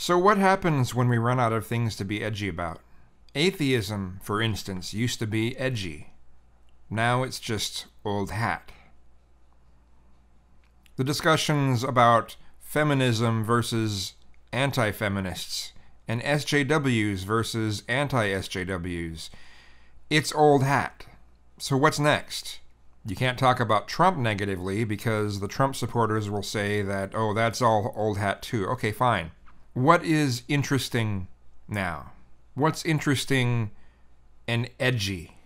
So, what happens when we run out of things to be edgy about? Atheism, for instance, used to be edgy. Now it's just old hat. The discussions about feminism versus anti feminists and SJWs versus anti SJWs, it's old hat. So, what's next? You can't talk about Trump negatively because the Trump supporters will say that, oh, that's all old hat too. Okay, fine. What is interesting now? What's interesting and edgy?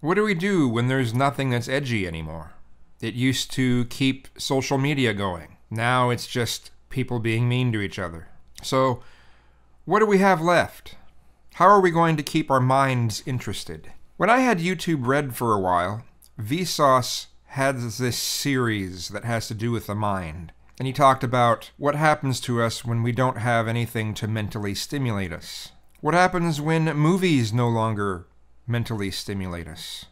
What do we do when there's nothing that's edgy anymore? It used to keep social media going. Now it's just people being mean to each other. So, what do we have left? How are we going to keep our minds interested? When I had YouTube Red for a while, Vsauce had this series that has to do with the mind. And he talked about what happens to us when we don't have anything to mentally stimulate us. What happens when movies no longer mentally stimulate us?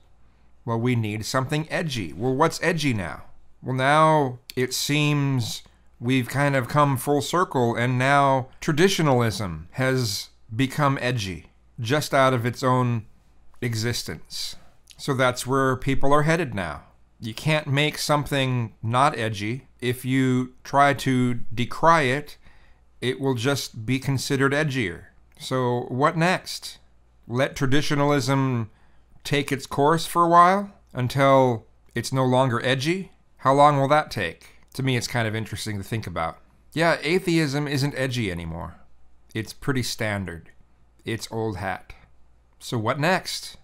Well, we need something edgy. Well, what's edgy now? Well, now it seems we've kind of come full circle, and now traditionalism has become edgy just out of its own existence. So that's where people are headed now. You can't make something not edgy. If you try to decry it, it will just be considered edgier. So, what next? Let traditionalism take its course for a while until it's no longer edgy? How long will that take? To me, it's kind of interesting to think about. Yeah, atheism isn't edgy anymore. It's pretty standard. It's old hat. So, what next?